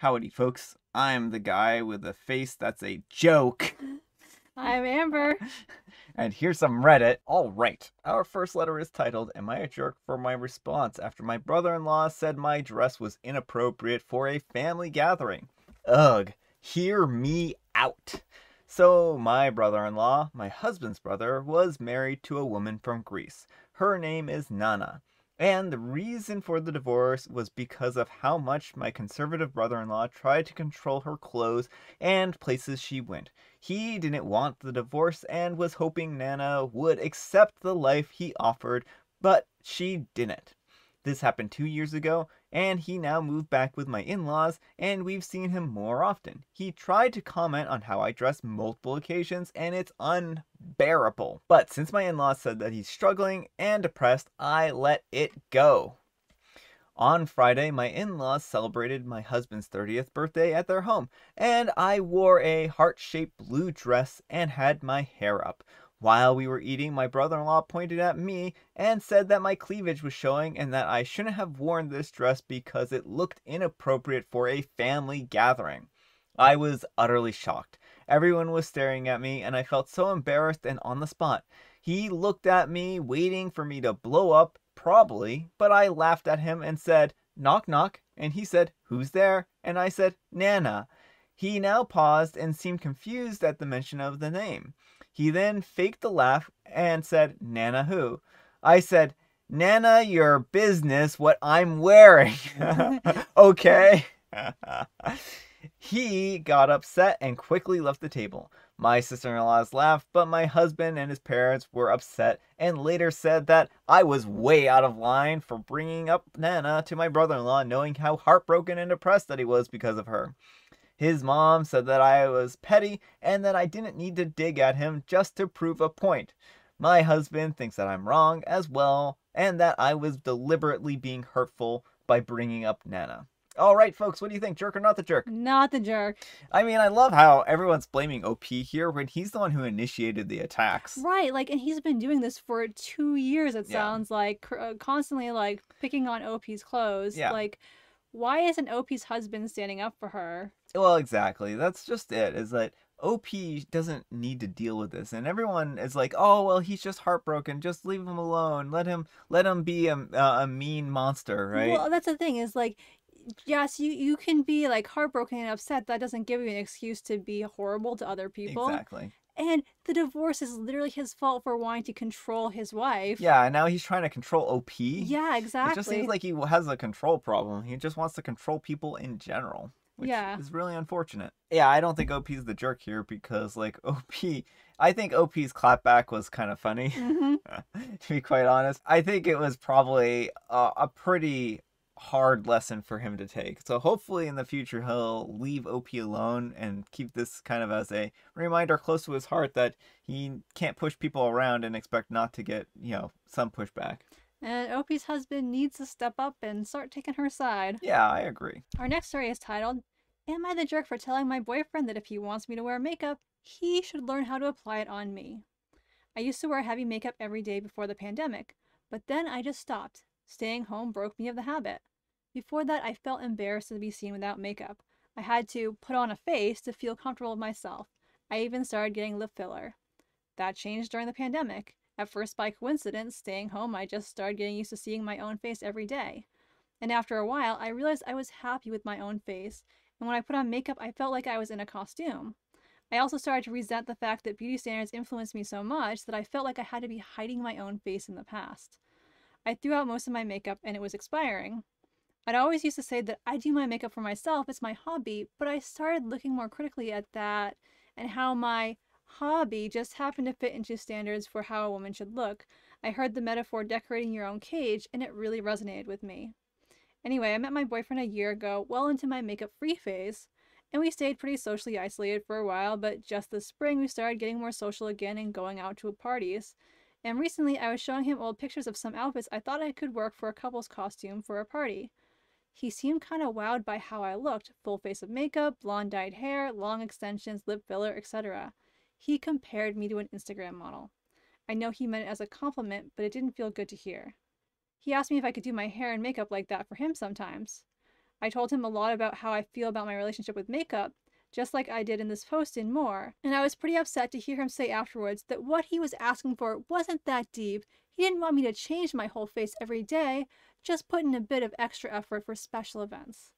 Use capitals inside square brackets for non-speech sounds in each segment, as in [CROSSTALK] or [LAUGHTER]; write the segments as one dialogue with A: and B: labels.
A: Howdy, folks. I'm the guy with a face that's a joke. [LAUGHS]
B: I'm Amber. [LAUGHS]
A: And here's some Reddit. All right. Our first letter is titled, Am I a jerk for my response after my brother in law said my dress was inappropriate for a family gathering? Ugh. Hear me out. So, my brother in law, my husband's brother, was married to a woman from Greece. Her name is Nana. And the reason for the divorce was because of how much my conservative brother in law tried to control her clothes and places she went. He didn't want the divorce and was hoping Nana would accept the life he offered, but she didn't. This happened two years ago, and he now moved back with my in laws, and we've seen him more often. He tried to comment on how I dress multiple occasions, and it's unbearable. But since my in laws said that he's struggling and depressed, I let it go. On Friday, my in laws celebrated my husband's 30th birthday at their home, and I wore a heart shaped blue dress and had my hair up. While we were eating, my brother in law pointed at me and said that my cleavage was showing and that I shouldn't have worn this dress because it looked inappropriate for a family gathering. I was utterly shocked. Everyone was staring at me, and I felt so embarrassed and on the spot. He looked at me, waiting for me to blow up, probably, but I laughed at him and said, Knock, knock. And he said, Who's there? And I said, Nana. He now paused and seemed confused at the mention of the name. He then faked the laugh and said, Nana who? I said, Nana, your business, what I'm wearing. [LAUGHS] okay. [LAUGHS] he got upset and quickly left the table. My sister in laws laughed, but my husband and his parents were upset and later said that I was way out of line for bringing up Nana to my brother in law, knowing how heartbroken and depressed that he was because of her. His mom said that I was petty and that I didn't need to dig at him just to prove a point. My husband thinks that I'm wrong as well and that I was deliberately being hurtful by bringing up Nana. All right, folks, what do you think? Jerk or not the jerk?
B: Not the jerk.
A: I mean, I love how everyone's blaming OP here when he's the one who initiated the attacks.
B: Right, like, and he's been doing this for two years, it
A: Yeah.
B: sounds like, uh, constantly, like, picking on OP's clothes.
A: Yeah.
B: Like, why isn't OP's husband standing up for her?
A: Well, exactly. That's just it. Is that OP doesn't need to deal with this, and everyone is like, "Oh, well, he's just heartbroken. Just leave him alone. Let him, let him be a a mean monster, right?"
B: Well, that's the thing is like, yes, you you can be like heartbroken and upset. That doesn't give you an excuse to be horrible to other people.
A: Exactly.
B: And the divorce is literally his fault for wanting to control his wife.
A: Yeah, and now he's trying to control OP.
B: Yeah, exactly.
A: It just seems like he has a control problem. He just wants to control people in general, which
B: Yeah.
A: is really unfortunate. Yeah, I don't think OP's the jerk here because, like, [LAUGHS] OP, I think OP's clapback was kind of funny,
B: hmm [LAUGHS]
A: to be quite honest. I think it was probably a, a pretty hard lesson for him to take. So hopefully in the future he'll leave OP alone and keep this kind of as a reminder close to his heart that he can't push people around and expect not to get, you know, some pushback.
B: And OP's husband needs to step up and start taking her side.
A: Yeah, I agree.
B: Our next story is titled, Am I the jerk for telling my boyfriend that if he wants me to wear makeup, he should learn how to apply it on me? I used to wear heavy makeup every day before the pandemic, but then I just stopped. Staying home broke me of the habit. Before that, I felt embarrassed to be seen without makeup. I had to put on a face to feel comfortable with myself. I even started getting lip filler. That changed during the pandemic. At first, by coincidence, staying home, I just started getting used to seeing my own face every day. And after a while, I realized I was happy with my own face, and when I put on makeup, I felt like I was in a costume. I also started to resent the fact that beauty standards influenced me so much that I felt like I had to be hiding my own face in the past. I threw out most of my makeup and it was expiring. I'd always used to say that I do my makeup for myself, it's my hobby, but I started looking more critically at that and how my hobby just happened to fit into standards for how a woman should look. I heard the metaphor decorating your own cage and it really resonated with me. Anyway, I met my boyfriend a year ago, well into my makeup free phase, and we stayed pretty socially isolated for a while, but just this spring we started getting more social again and going out to parties. And recently I was showing him old pictures of some outfits I thought I could work for a couple's costume for a party. He seemed kind of wowed by how I looked full face of makeup, blonde dyed hair, long extensions, lip filler, etc. He compared me to an Instagram model. I know he meant it as a compliment, but it didn't feel good to hear. He asked me if I could do my hair and makeup like that for him sometimes. I told him a lot about how I feel about my relationship with makeup, just like I did in this post and more. And I was pretty upset to hear him say afterwards that what he was asking for wasn't that deep. He didn't want me to change my whole face every day, just put in a bit of extra effort for special events.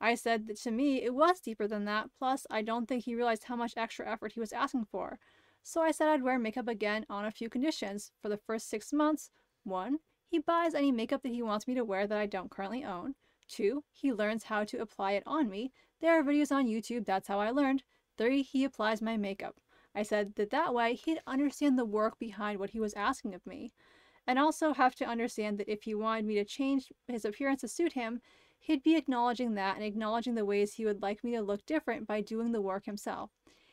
B: I said that to me it was deeper than that, plus, I don't think he realized how much extra effort he was asking for. So I said I'd wear makeup again on a few conditions. For the first six months, one, he buys any makeup that he wants me to wear that I don't currently own. Two, he learns how to apply it on me. There are videos on YouTube, that's how I learned. Three, he applies my makeup. I said that that way he'd understand the work behind what he was asking of me. And also have to understand that if he wanted me to change his appearance to suit him, he'd be acknowledging that and acknowledging the ways he would like me to look different by doing the work himself.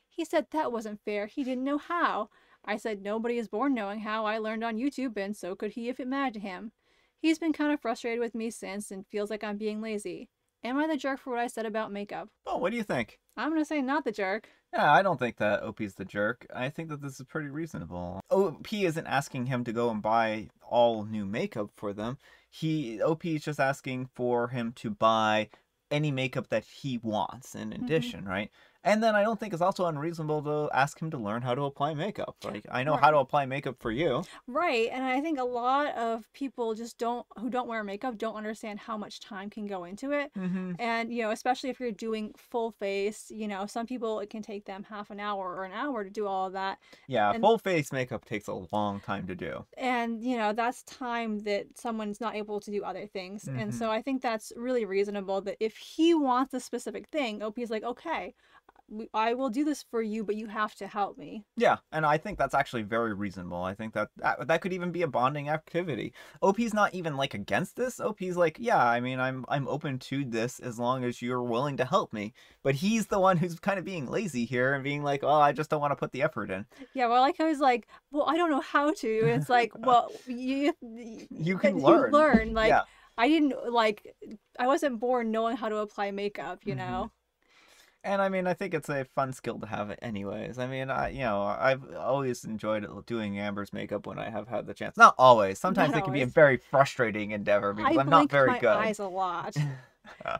B: He said that wasn't fair, he didn't know how. I said nobody is born knowing how I learned on YouTube, and so could he if it mattered to him. He's been kind of frustrated with me since and feels like I'm being lazy. Am I the jerk for what I said about makeup?
A: Oh, what do you think?
B: I'm gonna say not the jerk.
A: Yeah, I don't think that OP's the jerk. I think that this is pretty reasonable. OP isn't asking him to go and buy all new makeup for them. He OP is just asking for him to buy any makeup that he wants in mm-hmm. addition, right? And then I don't think it's also unreasonable to ask him to learn how to apply makeup. Like I know how to apply makeup for you.
B: Right, and I think a lot of people just don't who don't wear makeup don't understand how much time can go into it.
A: Mm-hmm.
B: And you know, especially if you're doing full face, you know, some people it can take them half an hour or an hour to do all of that.
A: Yeah,
B: And-
A: full face makeup takes a long time to do.
B: And you know, that's time that someone's not able to do other things. And
A: Mhm.
B: so I think that's really reasonable that if he wants a specific thing, OP's like, "Okay, I will do this for you, but you have to help me."
A: Yeah, and I think that's actually very reasonable. I think that that, that could even be a bonding activity. OP's not even like against this. OP's like, yeah, I mean, I'm I'm open to this as long as you're willing to help me. But he's the one who's kind of being lazy here and being like, oh, I just don't want to put the effort in.
B: Yeah, well, like I was like, "Well, I don't know how to." And it's like, [LAUGHS] "Well, you
A: You can learn.
B: You learn. Like
A: yeah,
B: I didn't like I wasn't born knowing how to apply makeup, you
A: Mhm.
B: know.
A: And I mean, I think it's a fun skill to have, anyways. I mean, I you know, I've always enjoyed doing Amber's makeup when I have had the chance. Not always. Sometimes
B: Not
A: it can be a very frustrating endeavor because
B: I
A: I'm not
B: blink
A: very
B: my
A: good.
B: eyes a lot. [LAUGHS]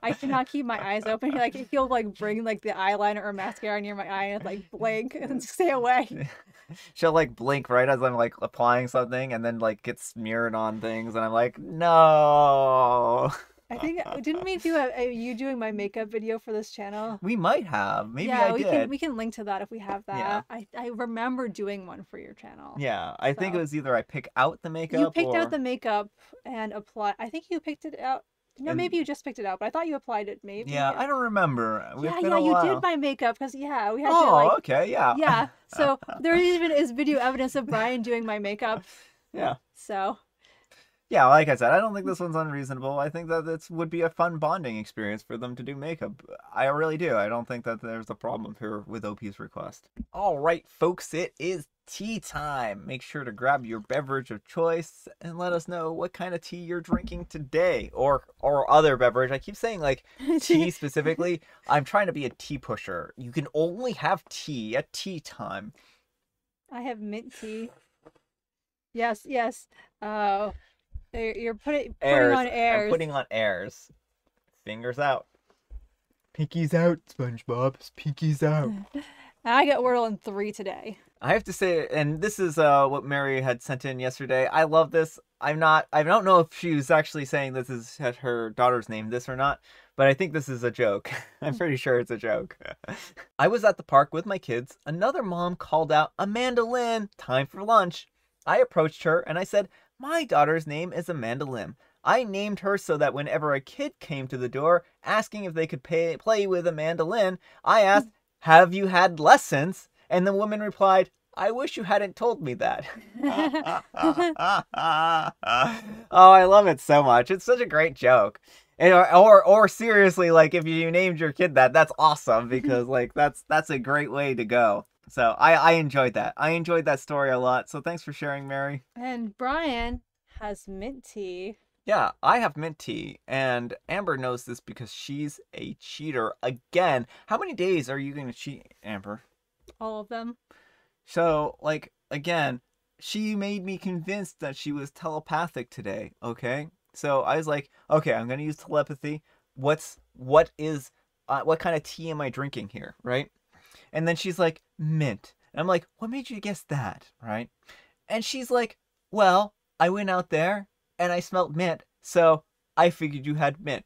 B: I cannot keep my eyes open. Like he'll like bring like the eyeliner or mascara near my eye and like blink and stay away. [LAUGHS]
A: She'll like blink right as I'm like applying something and then like get smeared on things and I'm like, no.
B: I think didn't we do a, you doing my makeup video for this channel?
A: We might have. Maybe
B: yeah,
A: I
B: we
A: did.
B: can we can link to that if we have that.
A: Yeah.
B: I I remember doing one for your channel.
A: Yeah, I think it was either I pick out the makeup
B: You picked
A: or...
B: out the makeup and apply. I think you picked it out. No,
A: And-
B: maybe you just picked it out, but I thought you applied it. Maybe.
A: Yeah, I don't remember. It's
B: yeah, yeah, you did my makeup because yeah, we had
A: Oh,
B: to like
A: okay, yeah.
B: yeah. So [LAUGHS] there even is video evidence of Brian doing my makeup.
A: Yeah.
B: So
A: Yeah, like I said, I don't think this one's unreasonable. I think that this would be a fun bonding experience for them to do makeup. I really do. I don't think that there's a problem here with OP's request. All right, folks, it is tea time. Make sure to grab your beverage of choice and let us know what kind of tea you're drinking today or or other beverage. I keep saying like [LAUGHS] tea specifically. I'm trying to be a tea pusher. You can only have tea at tea time.
B: I have mint tea. Yes, yes. Oh, you're putting putting
A: Airs.
B: on airs.
A: I'm putting on airs. Fingers out. Pinkies out, SpongeBob. Pinkies out. [LAUGHS]
B: I got Wordle in three today.
A: I have to say, and this is uh, what Mary had sent in yesterday. I love this. I'm not. I don't know if she was actually saying this is had her daughter's name this or not, but I think this is a joke. [LAUGHS] I'm pretty sure it's a joke. [LAUGHS] I was at the park with my kids. Another mom called out, "Amanda Lynn, time for lunch." I approached her and I said, "My daughter's name is Amanda Lynn. I named her so that whenever a kid came to the door asking if they could pay, play with Amanda Lynn, I hmm. asked, "Have you had lessons?" And the woman replied, I wish you hadn't told me that. [LAUGHS] oh, I love it so much. It's such a great joke. And, or, or or seriously, like if you named your kid that, that's awesome because like that's that's a great way to go. So I I enjoyed that. I enjoyed that story a lot. So thanks for sharing, Mary.
B: and Brian has mint tea.
A: Yeah, I have mint tea, and Amber knows this because she's a cheater again. How many days are you going to cheat, Amber?
B: All of them.
A: So, like, again, she made me convinced that she was telepathic today, okay? So I was like, okay, I'm gonna use telepathy. What's what is uh, what kind of tea am I drinking here, right? And then she's like, mint. And I'm like, what made you guess that, right? And she's like, well, I went out there and I smelled mint, so I figured you had mint.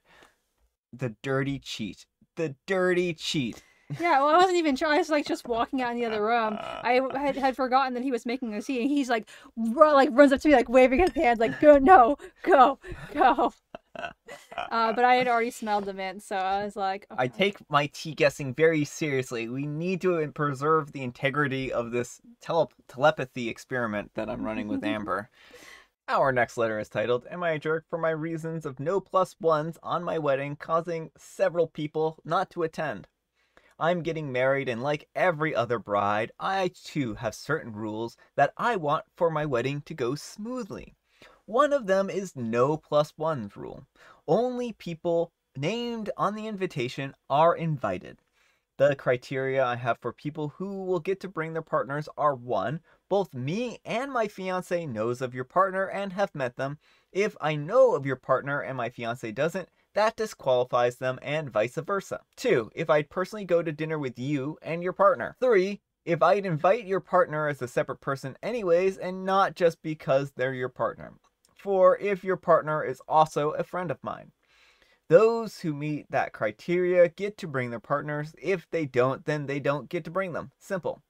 A: The dirty cheat. The dirty cheat. [LAUGHS]
B: Yeah, well, I wasn't even sure. I was like just walking out in the other room. I had, had forgotten that he was making a scene. he's like, like runs up to me, like waving his hand, like go, no, go, go. Uh, but I had already smelled the mint, so I was like,
A: I take my tea guessing very seriously. We need to preserve the integrity of this tele- telepathy experiment that I'm running with [LAUGHS] Amber. Our next letter is titled, Am I a jerk for my reasons of no plus ones on my wedding, causing several people not to attend? I'm getting married, and like every other bride, I too have certain rules that I want for my wedding to go smoothly. One of them is no plus ones rule. Only people named on the invitation are invited. The criteria I have for people who will get to bring their partners are one, both me and my fiance knows of your partner and have met them. If I know of your partner and my fiance doesn't, that disqualifies them and vice versa. 2. If I'd personally go to dinner with you and your partner. 3. If I'd invite your partner as a separate person anyways and not just because they're your partner. 4. If your partner is also a friend of mine. Those who meet that criteria get to bring their partners. If they don't, then they don't get to bring them. Simple.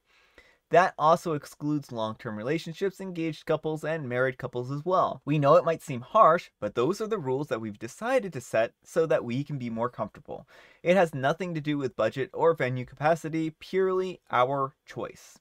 A: That also excludes long term relationships, engaged couples, and married couples as well. We know it might seem harsh, but those are the rules that we've decided to set so that we can be more comfortable. It has nothing to do with budget or venue capacity, purely our choice.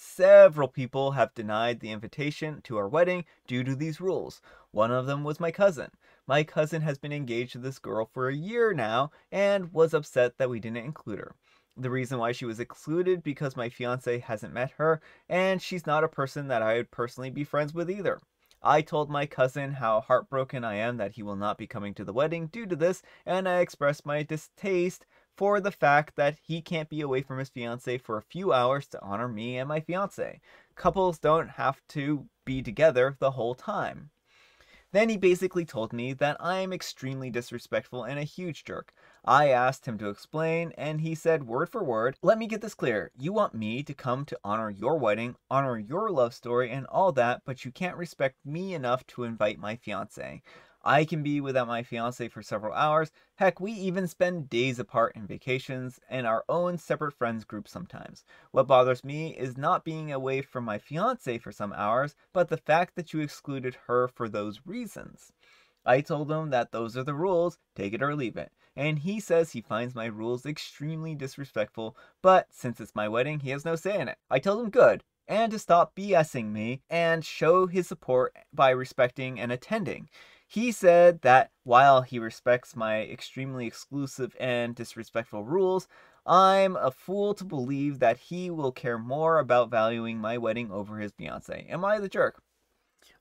A: Several people have denied the invitation to our wedding due to these rules. One of them was my cousin. My cousin has been engaged to this girl for a year now and was upset that we didn't include her the reason why she was excluded because my fiance hasn't met her and she's not a person that I would personally be friends with either. I told my cousin how heartbroken I am that he will not be coming to the wedding due to this, and I expressed my distaste for the fact that he can't be away from his fiance for a few hours to honor me and my fiance. Couples don't have to be together the whole time. Then he basically told me that I am extremely disrespectful and a huge jerk. I asked him to explain, and he said word for word, Let me get this clear. You want me to come to honor your wedding, honor your love story, and all that, but you can't respect me enough to invite my fiance. I can be without my fiance for several hours. Heck, we even spend days apart in vacations and our own separate friends group sometimes. What bothers me is not being away from my fiance for some hours, but the fact that you excluded her for those reasons. I told him that those are the rules, take it or leave it. And he says he finds my rules extremely disrespectful, but since it's my wedding, he has no say in it. I told him good, and to stop BSing me and show his support by respecting and attending. He said that while he respects my extremely exclusive and disrespectful rules, I'm a fool to believe that he will care more about valuing my wedding over his fiance. Am I the jerk?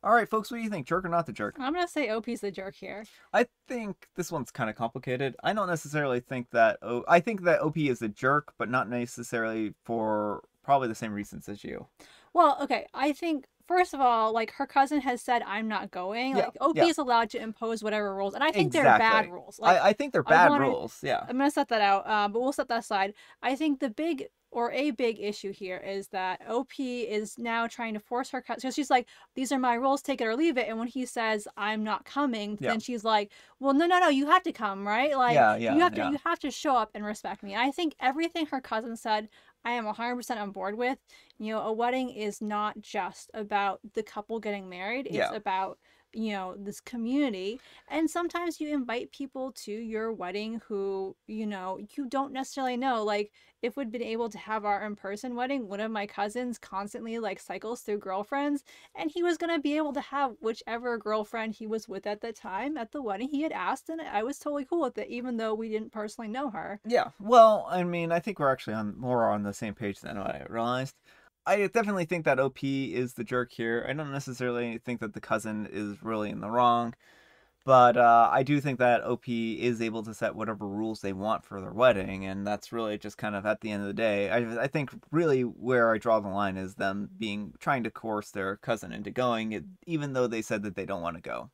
A: All right, folks, what do you think? Jerk or not the jerk?
B: I'm gonna say OP's the jerk here.
A: I think this one's kind of complicated. I don't necessarily think that. Oh, I think that OP is a jerk, but not necessarily for probably the same reasons as you.
B: Well, okay, I think first of all, like her cousin has said, I'm not going.
A: Yeah,
B: Like OP
A: yeah.
B: is allowed to impose whatever rules, and I think they're bad rules. Like
A: I, I think they're bad
B: wanted-
A: rules. Yeah.
B: I'm gonna set that out, uh, but we'll set that aside. I think the big or a big issue here is that OP is now trying to force her cousin. So she's like, "These are my rules, take it or leave it." And when he says, "I'm not coming,"
A: Yeah.
B: then she's like, "Well, no, no, no, you have to come, right? Like,
A: Yeah, yeah,
B: you have to, you have to show up and respect me." And I think everything her cousin said, I am 100% on board with. You know, a wedding is not just about the couple getting married. It's
A: Yeah.
B: about you know this community and sometimes you invite people to your wedding who you know you don't necessarily know like if we'd been able to have our in-person wedding one of my cousins constantly like cycles through girlfriends and he was going to be able to have whichever girlfriend he was with at the time at the wedding he had asked and i was totally cool with it even though we didn't personally know her
A: Yeah. Well, I mean, I think we're actually on more on the same page than I realized. I definitely think that OP is the jerk here. I don't necessarily think that the cousin is really in the wrong, but uh, I do think that OP is able to set whatever rules they want for their wedding, and that's really just kind of at the end of the day. I, I think really where I draw the line is them being trying to coerce their cousin into going, even though they said that they don't want to go.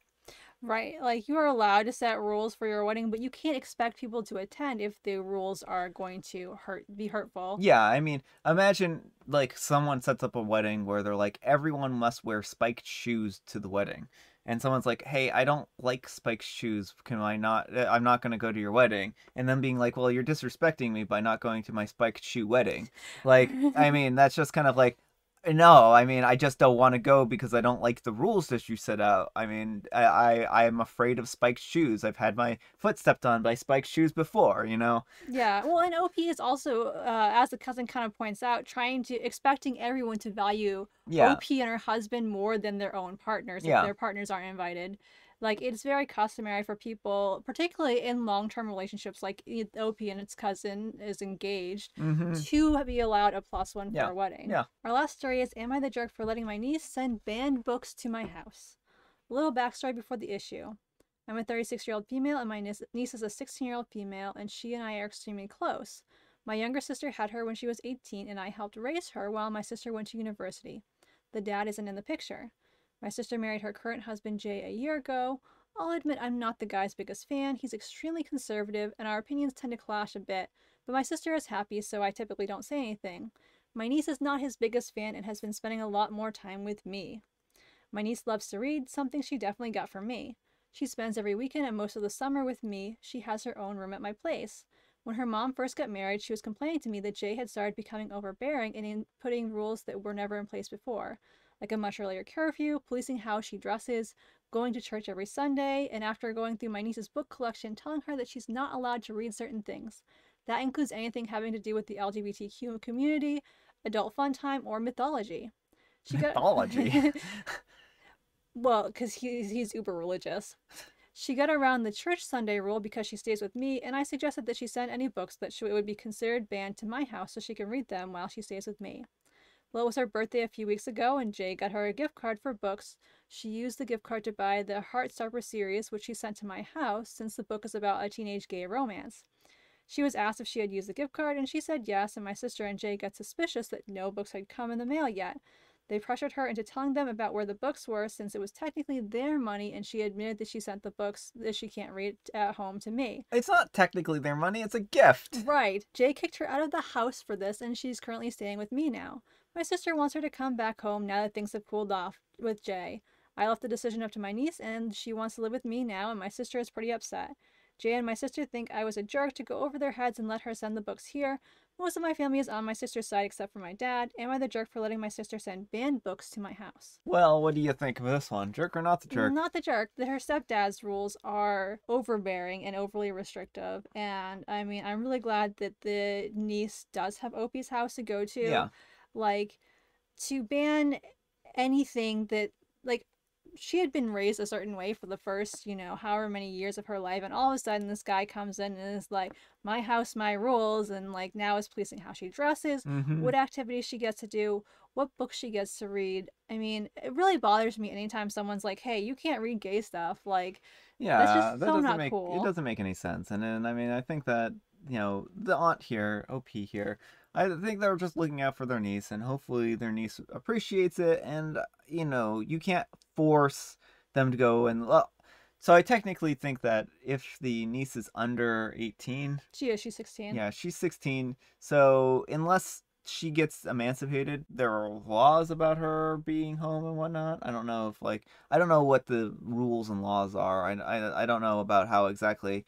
B: Right. Like you are allowed to set rules for your wedding, but you can't expect people to attend if the rules are going to hurt be hurtful.
A: Yeah, I mean, imagine like someone sets up a wedding where they're like everyone must wear spiked shoes to the wedding. And someone's like, "Hey, I don't like spiked shoes. Can I not uh, I'm not going to go to your wedding." And then being like, "Well, you're disrespecting me by not going to my spiked shoe wedding." Like, I [LAUGHS] mean, that's just kind of like no, I mean, I just don't want to go because I don't like the rules that you set out. I mean, I, I I am afraid of spiked shoes. I've had my foot stepped on by spiked shoes before, you know.
B: Yeah. Well, and OP is also, uh, as the cousin kind of points out, trying to expecting everyone to value
A: Yeah.
B: OP and her husband more than their own partners if
A: Yeah.
B: their partners aren't invited. Like it's very customary for people, particularly in long-term relationships, like i- OP and its cousin is engaged,
A: Mhm.
B: to be allowed a plus one for
A: Yeah,
B: a wedding.
A: yeah.
B: Our last story is Am I the jerk for letting my niece send banned books to my house? A little backstory before the issue. I'm a 36 year old female, and my niece niece is a 16 year old female, and she and I are extremely close. My younger sister had her when she was 18, and I helped raise her while my sister went to university. The dad isn't in the picture. My sister married her current husband Jay a year ago. I'll admit I'm not the guy's biggest fan. He's extremely conservative, and our opinions tend to clash a bit, but my sister is happy, so I typically don't say anything. My niece is not his biggest fan and has been spending a lot more time with me. My niece loves to read, something she definitely got from me. She spends every weekend and most of the summer with me. She has her own room at my place. When her mom first got married, she was complaining to me that Jay had started becoming overbearing and in putting rules that were never in place before, like a much earlier curfew, policing how she dresses, going to church every Sunday, and after going through my niece's book collection, telling her that she's not allowed to read certain things. That includes anything having to do with the LGBTQ community, adult fun time, or mythology. She got
A: Mythology. [LAUGHS]
B: well, because he's he's uber religious. She got around the church Sunday rule because she stays with me, and I suggested that she send any books that she would be considered banned to my house so she can read them while she stays with me. Well, it was her birthday a few weeks ago, and Jay got her a gift card for books. She used the gift card to buy the Heartstopper series, which she sent to my house since the book is about a teenage gay romance. She was asked if she had used the gift card, and she said yes, and my sister and Jay got suspicious that no books had come in the mail yet. They pressured her into telling them about where the books were since it was technically their money, and she admitted that she sent the books that she can't read at home to me.
A: It's not technically their money, it's a gift.
B: Right. Jay kicked her out of the house for this, and she's currently staying with me now. My sister wants her to come back home now that things have cooled off with Jay. I left the decision up to my niece, and she wants to live with me now, and my sister is pretty upset. Jay and my sister think I was a jerk to go over their heads and let her send the books here. Most of my family is on my sister's side except for my dad. Am I the jerk for letting my sister send banned books to my house?
A: Well, what do you think of this one? Jerk or not the jerk?
B: Not the jerk. Her stepdad's rules are overbearing and overly restrictive. And I mean, I'm really glad that the niece does have OP's house to go to.
A: Yeah.
B: Like, to ban anything that, like, she had been raised a certain way for the first, you know, however many years of her life, and all of a sudden this guy comes in and is like, my house, my rules, and like now is policing how she dresses,
A: Mhm.
B: what activities she gets to do, what books she gets to read. I mean, it really bothers me anytime someone's like, "Hey, you can't read gay stuff." Like,
A: Yeah, that's
B: just
A: that
B: so
A: doesn't
B: not
A: make
B: cool.
A: it doesn't make any sense. And then I mean, I think that you know the aunt here, OP here, I think they're just looking out for their niece, and hopefully their niece appreciates it. And uh, you know, you can't force them to go and. Well, so I technically think that if the niece is under eighteen,
B: she is, she's 16.
A: yeah, she's sixteen. So unless she gets emancipated, there are laws about her being home and whatnot. I don't know if like I don't know what the rules and laws are. I I, I don't know about how exactly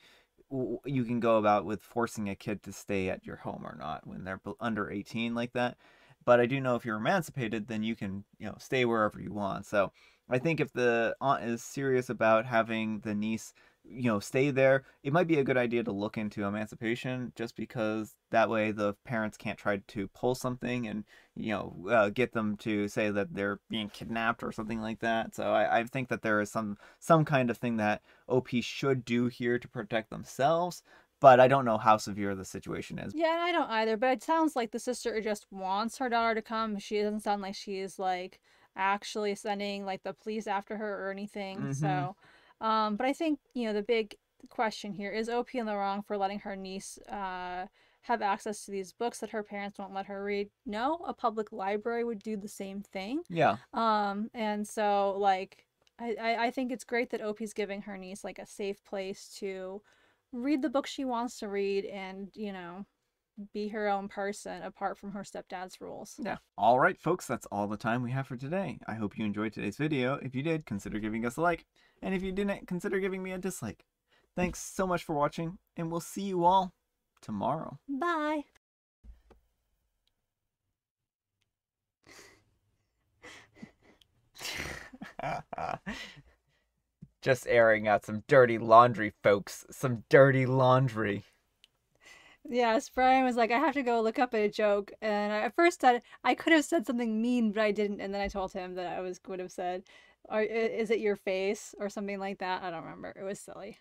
A: you can go about with forcing a kid to stay at your home or not when they're under 18 like that. But I do know if you're emancipated, then you can, you know, stay wherever you want. So I think if the aunt is serious about having the niece, you know, stay there, it might be a good idea to look into emancipation just because that way the parents can't try to pull something and, you know, uh, get them to say that they're being kidnapped or something like that. So I, I think that there is some some kind of thing that OP should do here to protect themselves, but I don't know how severe the situation is.
B: Yeah, I don't either, but it sounds like the sister just wants her daughter to come. She doesn't sound like she's like actually sending like the police after her or anything.
A: Mhm.
B: So, um, but I think, you know, the big question here is OP in the wrong for letting her niece uh have access to these books that her parents won't let her read. No, a public library would do the same thing.
A: Yeah.
B: Um, and so like I, I, I think it's great that OP's giving her niece like a safe place to read the book she wants to read and, you know, be her own person apart from her stepdad's rules.
A: Yeah. All right, folks, that's all the time we have for today. I hope you enjoyed today's video. If you did, consider giving us a like. And if you didn't, consider giving me a dislike. Thanks so much for watching, and we'll see you all tomorrow.
B: Bye. [LAUGHS]
A: Just airing out some dirty laundry, folks. Some dirty laundry.
B: Yes, Brian was like, I have to go look up a joke, and I, at first I, I could have said something mean, but I didn't, and then I told him that I was would have said, "Are is it your face?" or something like that. I don't remember. It was silly.